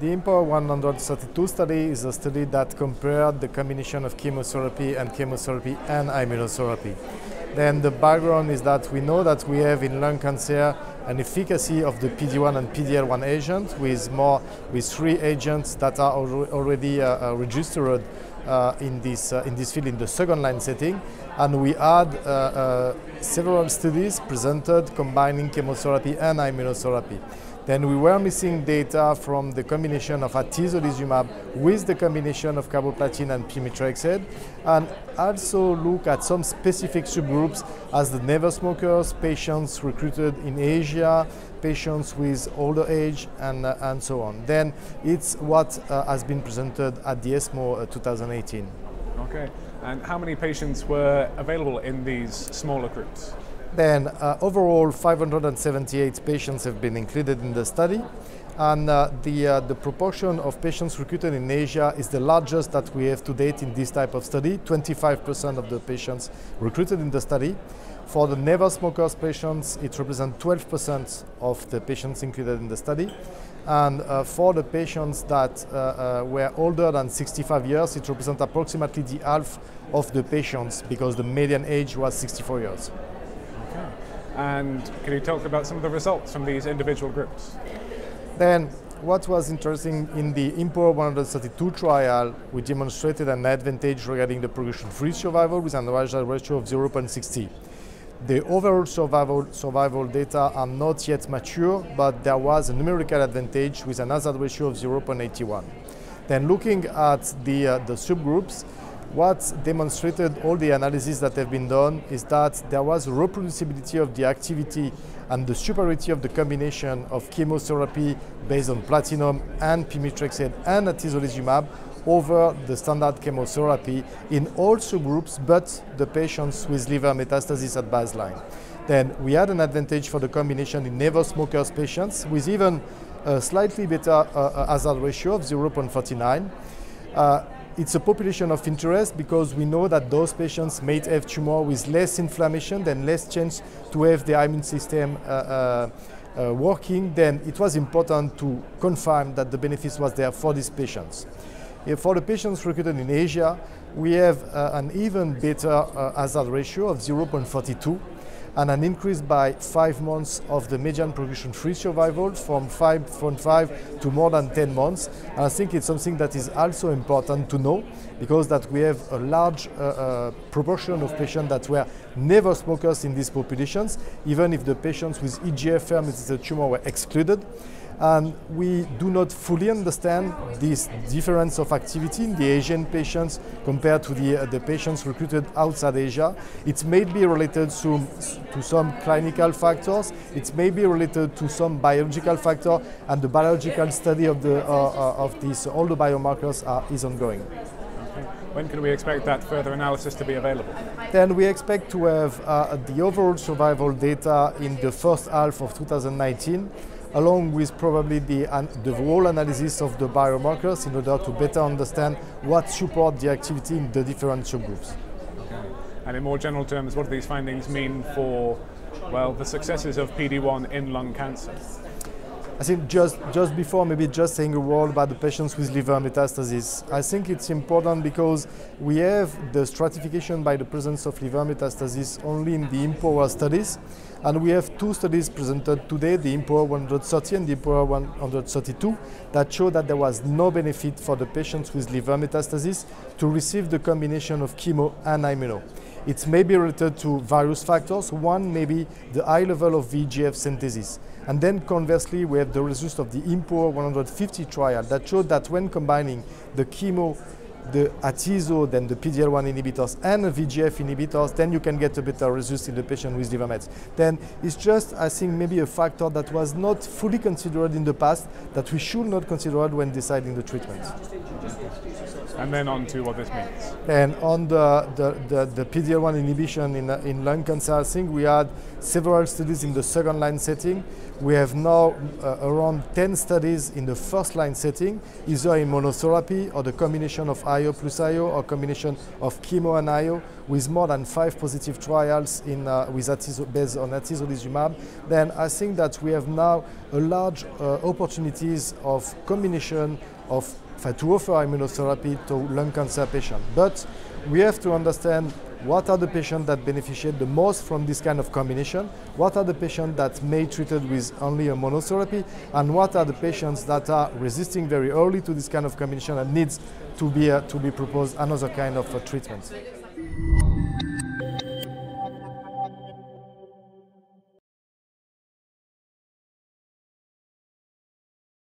The IMPOWER 132 study is a study that compared the combination of chemotherapy and chemotherapy and immunotherapy. Then the background is that we know that we have in lung cancer an efficacy of the PD-1 and PD-L1 agent with more with three agents that are already uh, uh, registered uh, in this uh, in this field in the second line setting, and we had uh, uh, several studies presented combining chemotherapy and immunotherapy. Then we were missing data from the combination of atezolizumab with the combination of carboplatin and pemetrexed, and also look at some specific subgroups as the never smokers, patients recruited in Asia, patients with older age, and, uh, and so on. Then it's what uh, has been presented at the ESMO uh, 2018. Okay, and how many patients were available in these smaller groups? Then uh, overall 578 patients have been included in the study and uh, the, uh, the proportion of patients recruited in Asia is the largest that we have to date in this type of study, 25% of the patients recruited in the study. For the never smokers patients, it represents 12% of the patients included in the study. And uh, for the patients that uh, uh, were older than 65 years, it represents approximately the half of the patients because the median age was 64 years. And can you talk about some of the results from these individual groups? Then, what was interesting in the IMPOWER 132 trial, we demonstrated an advantage regarding the progression-free survival with an hazard ratio of 0.60. The overall survival, survival data are not yet mature, but there was a numerical advantage with an hazard ratio of 0.81. Then looking at the, uh, the subgroups, what demonstrated all the analysis that have been done is that there was reproducibility of the activity and the superiority of the combination of chemotherapy based on platinum and pemetrexed and atezolizumab over the standard chemotherapy in all subgroups but the patients with liver metastasis at baseline. Then we had an advantage for the combination in never smokers patients with even a slightly better uh, uh hazard ratio of 0.49. Uh, it's a population of interest because we know that those patients may have tumor with less inflammation and less chance to have the immune system uh, uh, uh, working, then it was important to confirm that the benefits was there for these patients. For the patients recruited in Asia, we have uh, an even better uh, hazard ratio of 0.42 and an increase by five months of the median progression-free survival from 5.5 to more than 10 months. And I think it's something that is also important to know because that we have a large uh, uh, proportion of patients that were never smokers in these populations, even if the patients with EGFR mutated tumor were excluded and we do not fully understand this difference of activity in the Asian patients compared to the, uh, the patients recruited outside Asia. It may be related to, to some clinical factors, it may be related to some biological factor, and the biological study of, the, uh, uh, of these, all the biomarkers are, is ongoing. When can we expect that further analysis to be available? Then we expect to have uh, the overall survival data in the first half of 2019 along with probably the, the whole analysis of the biomarkers in order to better understand what support the activity in the different subgroups. Okay. And in more general terms, what do these findings mean for, well, the successes of PD-1 in lung cancer? I think just, just before maybe just saying a word about the patients with liver metastasis, I think it's important because we have the stratification by the presence of liver metastasis only in the IMPOWER studies. And we have two studies presented today, the IMPOWER 130 and the IMPOWER 132, that show that there was no benefit for the patients with liver metastasis to receive the combination of chemo and immuno. It may be related to various factors. One may be the high level of VEGF synthesis. And then conversely, we have the results of the IMPOWER 150 trial that showed that when combining the chemo, the atezo, then the PD-L1 inhibitors and the VEGF inhibitors, then you can get a better result in the patient with liver mets. Then it's just, I think, maybe a factor that was not fully considered in the past that we should not consider when deciding the treatment. And then on to what this means. And on the, the, the, the PD-L1 inhibition in, in lung cancer, I think we had several studies in the second line setting We have now uh, around 10 studies in the first line setting, either in monotherapy or the combination of IO plus IO or combination of chemo and IO, with more than five positive trials in, uh, with atizo- based on atezolizumab. Then I think that we have now a large uh, opportunities of combination of to offer immunotherapy to lung cancer patients. But we have to understand what are the patients that benefit the most from this kind of combination, what are the patients that may treated with only a monotherapy, and what are the patients that are resisting very early to this kind of combination and needs to be, uh, to be proposed another kind of uh, treatment.